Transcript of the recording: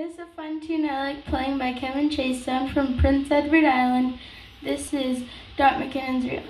This is a fun tune I like playing by Kevin Chaisson. I'm from Prince Edward Island. This is Dot MacKinnon's Reel.